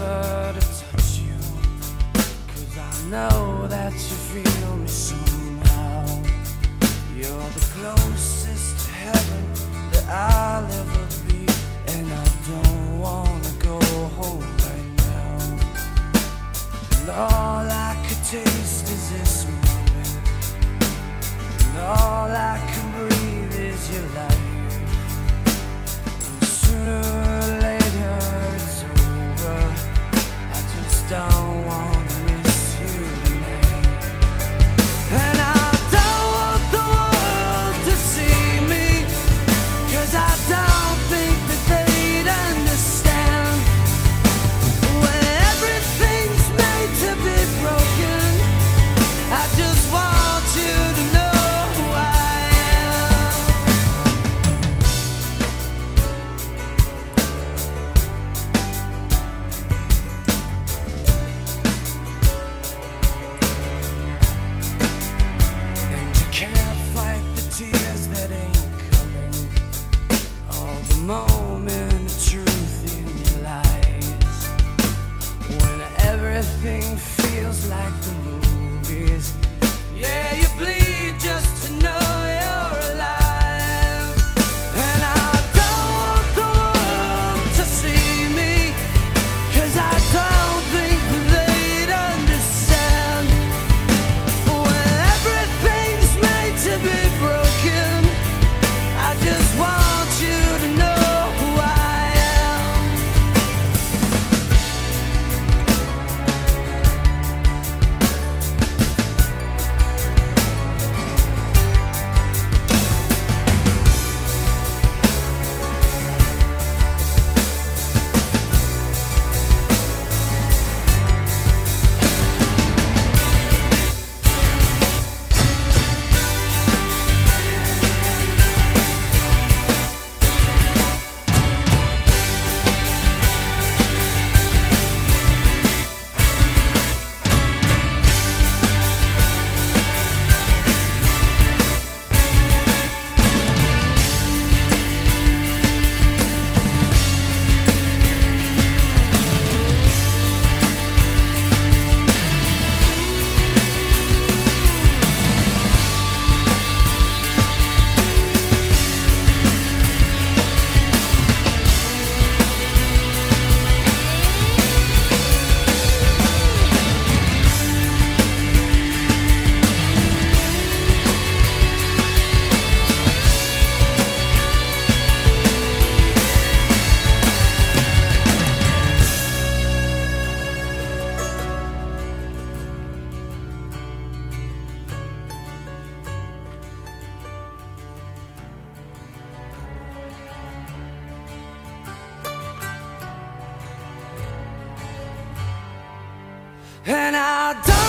never to touch you. Cause I know that you feel me. And I don't